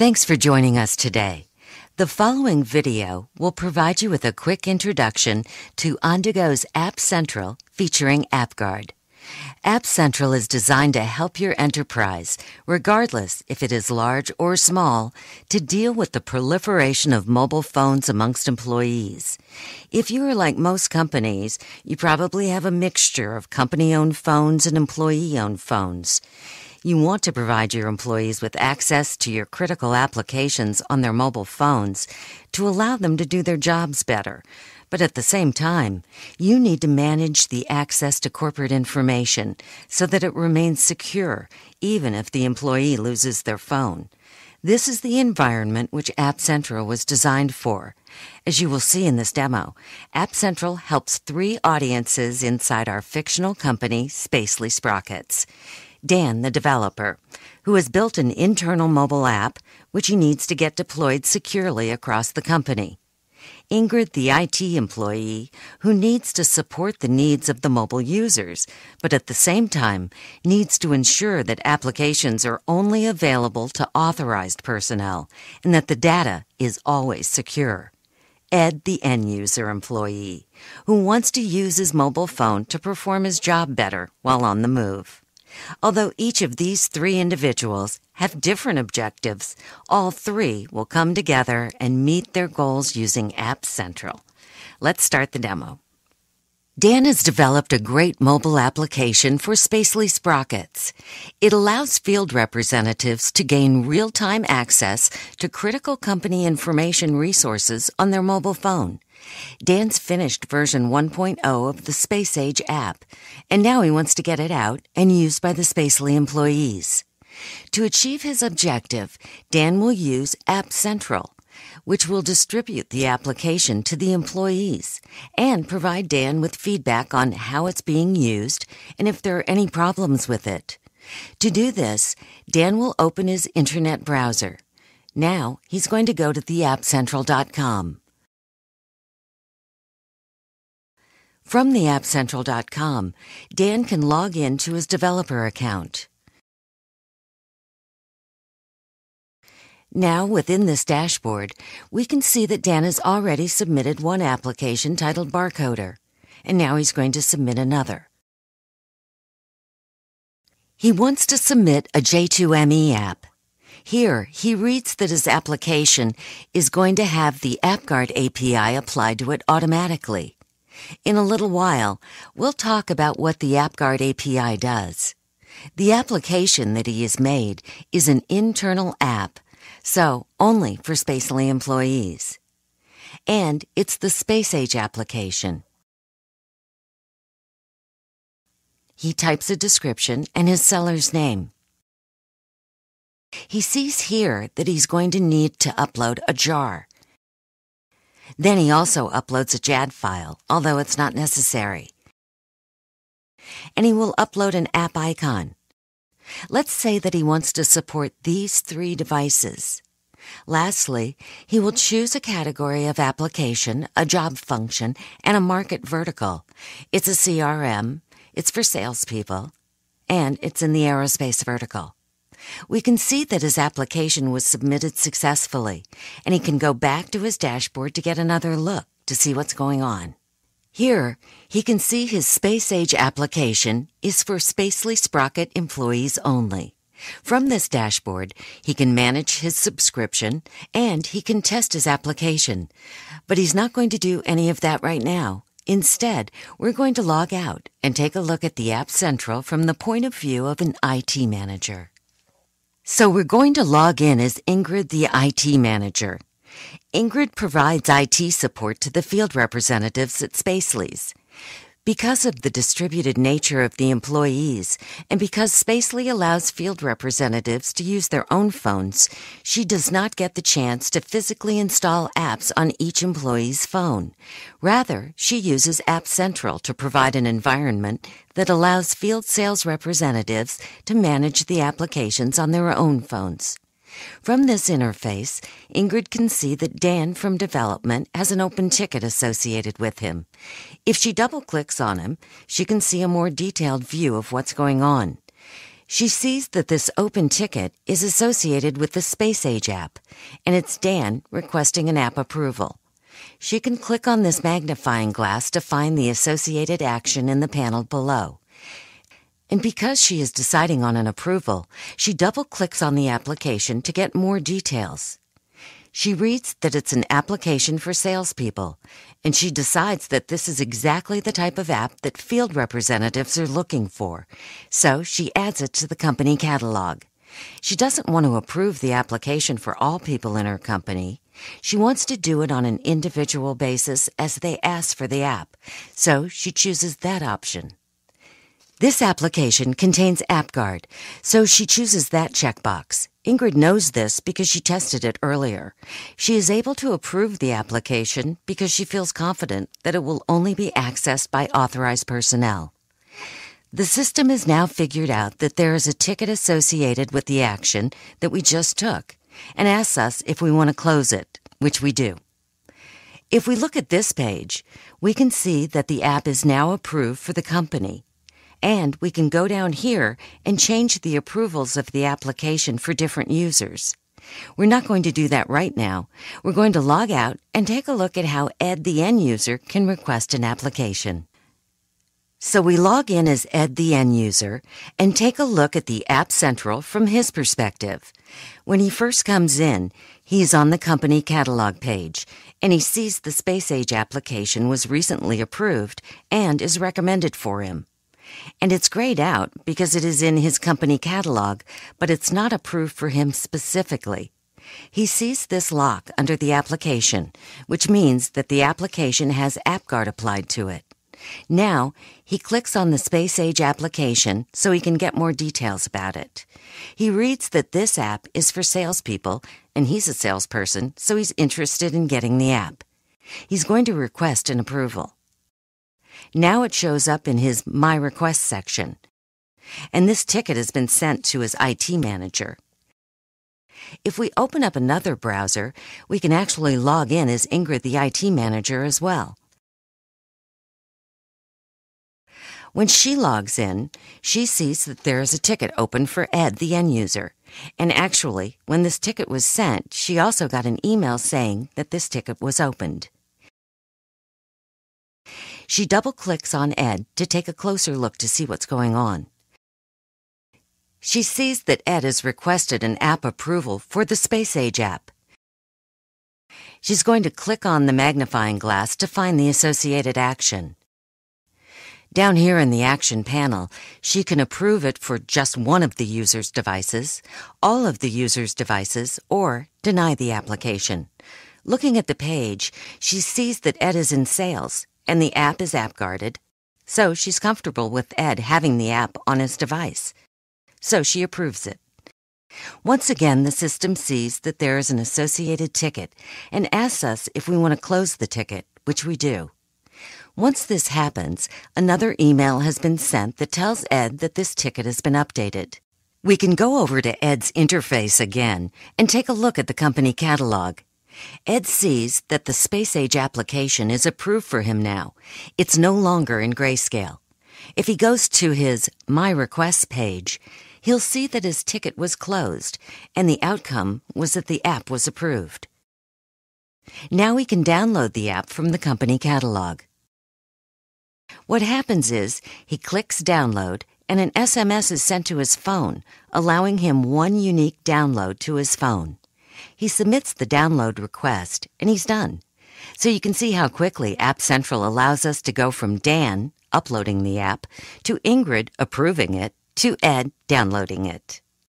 Thanks for joining us today. The following video will provide you with a quick introduction to Ondeego's App Central featuring AppGuard. App Central is designed to help your enterprise, regardless if it is large or small, to deal with the proliferation of mobile phones amongst employees. If you are like most companies, you probably have a mixture of company owned phones and employee owned phones. You want to provide your employees with access to your critical applications on their mobile phones to allow them to do their jobs better. But at the same time, you need to manage the access to corporate information so that it remains secure, even if the employee loses their phone. This is the environment which App Central was designed for. As you will see in this demo, App Central helps three audiences inside our fictional company, Spacely Sprockets. Dan, the developer, who has built an internal mobile app which he needs to get deployed securely across the company. Ingrid, the IT employee, who needs to support the needs of the mobile users, but at the same time needs to ensure that applications are only available to authorized personnel and that the data is always secure. Ed, the end user employee, who wants to use his mobile phone to perform his job better while on the move. Although each of these three individuals have different objectives, all three will come together and meet their goals using App Central. Let's start the demo. Dan has developed a great mobile application for Spacely Sprockets. It allows field representatives to gain real-time access to critical company information resources on their mobile phone. Dan's finished version 1.0 of the Space Age app, and now he wants to get it out and used by the Spacely employees. To achieve his objective, Dan will use App Central, which will distribute the application to the employees and provide Dan with feedback on how it's being used and if there are any problems with it. To do this, Dan will open his internet browser. Now he's going to go to theappcentral.com. From theappcentral.com, Dan can log in to his developer account. Now, within this dashboard, we can see that Dan has already submitted one application titled Barcoder, and now he's going to submit another. He wants to submit a J2ME app. Here, he reads that his application is going to have the AppGuard API applied to it automatically. In a little while, we'll talk about what the AppGuard API does. The application that he has made is an internal app so only for Spacely employees. And it's the Space Age application. He types a description and his seller's name. He sees here that he's going to need to upload a jar. Then he also uploads a JAD file, although it's not necessary. And he will upload an app icon. Let's say that he wants to support these three devices. Lastly, he will choose a category of application, a job function, and a market vertical. It's a CRM, it's for salespeople, and it's in the aerospace vertical. We can see that his application was submitted successfully, and he can go back to his dashboard to get another look to see what's going on. Here, he can see his Space Age application is for Spacely Sprocket employees only. From this dashboard, he can manage his subscription and he can test his application. But he's not going to do any of that right now. Instead, we're going to log out and take a look at the App Central from the point of view of an IT manager. So we're going to log in as Ingrid, the IT manager. Ingrid provides IT support to the field representatives at Spacely's. Because of the distributed nature of the employees, and because Spacely allows field representatives to use their own phones, she does not get the chance to physically install apps on each employee's phone. Rather, she uses App Central to provide an environment that allows field sales representatives to manage the applications on their own phones. From this interface, Ingrid can see that Dan from development has an open ticket associated with him. If she double clicks on him, she can see a more detailed view of what's going on. She sees that this open ticket is associated with the Space Age app, and it's Dan requesting an app approval. She can click on this magnifying glass to find the associated action in the panel below. And because she is deciding on an approval, she double clicks on the application to get more details. She reads that it's an application for salespeople, and she decides that this is exactly the type of app that field representatives are looking for, so she adds it to the company catalog. She doesn't want to approve the application for all people in her company. She wants to do it on an individual basis as they ask for the app, so she chooses that option. This application contains AppGuard, so she chooses that checkbox. Ingrid knows this because she tested it earlier. She is able to approve the application because she feels confident that it will only be accessed by authorized personnel. The system has now figured out that there is a ticket associated with the action that we just took and asks us if we want to close it, which we do. If we look at this page, we can see that the app is now approved for the company and we can go down here and change the approvals of the application for different users. We're not going to do that right now. We're going to log out and take a look at how Ed the end user can request an application. So we log in as Ed the end user and take a look at the App Central from his perspective. When he first comes in, he's on the company catalog page and he sees the Space Age application was recently approved and is recommended for him and it's grayed out because it is in his company catalog, but it's not approved for him specifically. He sees this lock under the application, which means that the application has AppGuard applied to it. Now, he clicks on the Space Age application so he can get more details about it. He reads that this app is for salespeople, and he's a salesperson, so he's interested in getting the app. He's going to request an approval. Now it shows up in his My Request section. And this ticket has been sent to his IT manager. If we open up another browser, we can actually log in as Ingrid, the IT manager, as well. When she logs in, she sees that there is a ticket open for Ed, the end user. And actually, when this ticket was sent, she also got an email saying that this ticket was opened. She double clicks on Ed to take a closer look to see what's going on. She sees that Ed has requested an app approval for the Space Age app. She's going to click on the magnifying glass to find the associated action. Down here in the Action panel, she can approve it for just one of the user's devices, all of the user's devices, or deny the application. Looking at the page, she sees that Ed is in sales and the app is app guarded, so she's comfortable with Ed having the app on his device. So she approves it. Once again, the system sees that there is an associated ticket and asks us if we want to close the ticket, which we do. Once this happens, another email has been sent that tells Ed that this ticket has been updated. We can go over to Ed's interface again and take a look at the company catalog. Ed sees that the Space Age application is approved for him now. It's no longer in grayscale. If he goes to his My Requests page, he'll see that his ticket was closed, and the outcome was that the app was approved. Now he can download the app from the company catalog. What happens is he clicks download and an SMS is sent to his phone, allowing him one unique download to his phone. He submits the download request, and he's done. So you can see how quickly App Central allows us to go from Dan uploading the app to Ingrid approving it to Ed downloading it.